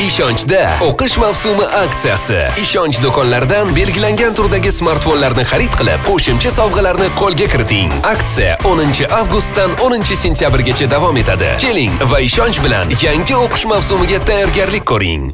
ishonchda o'qish mavsumi aksiyasi. Ishonch do'konlaridan belgilangan turdagi smartfonlarni xarid qilib qo'shimcha sovg'alarni qo'lga kiriting. Aksiya 10 avgustdan 10 sentyabrgacha davom etadi. Keling va ishonch bilan yangi o'qish mavsumiga tayyorgarlik ko'ring.